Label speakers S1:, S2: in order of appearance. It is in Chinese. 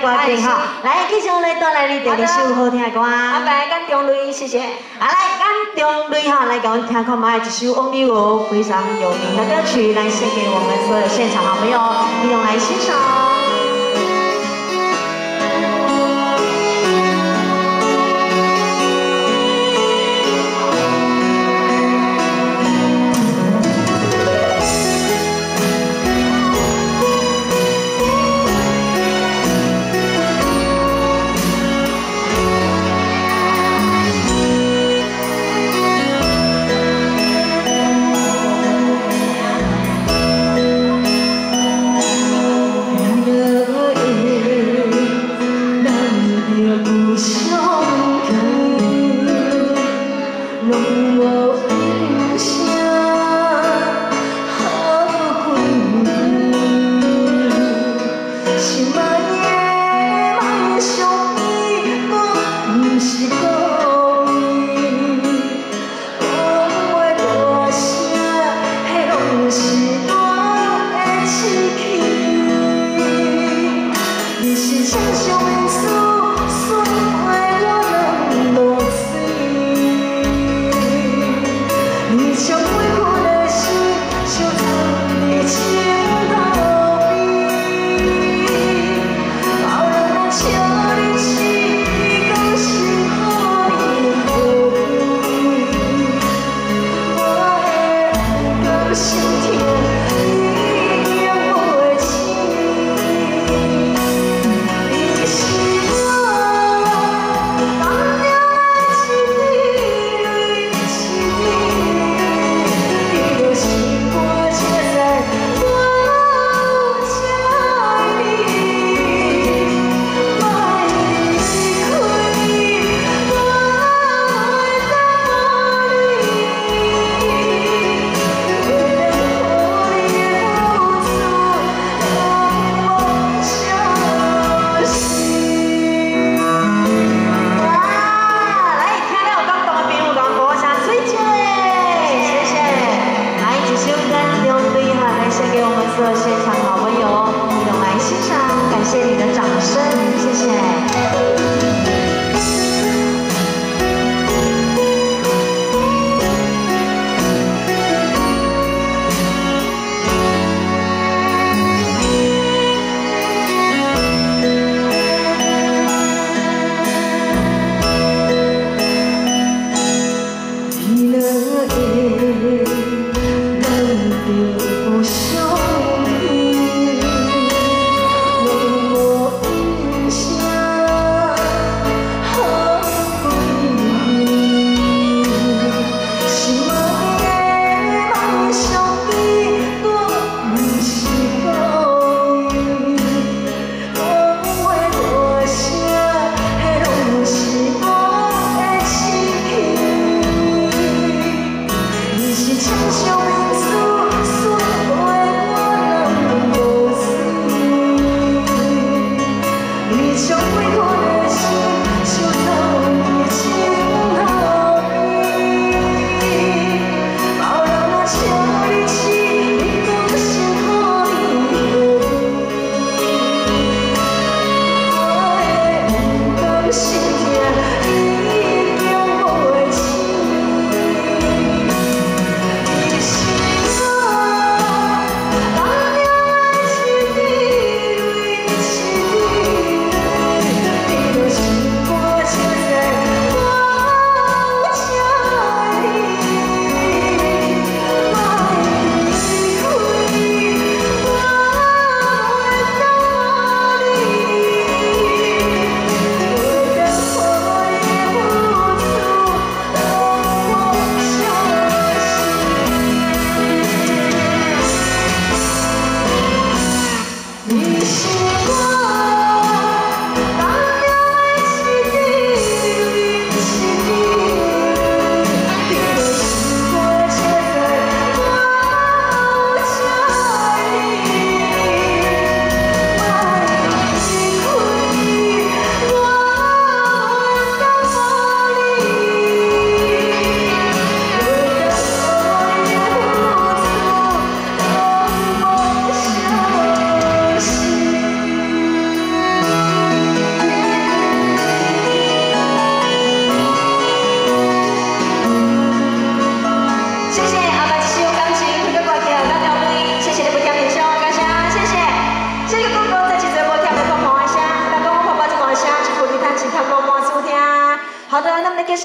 S1: 歌曲哈，来继续来带来你第二首好听的歌。
S2: 阿伯跟钟瑞，谢谢。
S1: 啊来，跟张瑞哈来给我们听看嘛，一首《Only You》非常有名的歌曲，来献给我们所有现场好朋友一同来欣赏。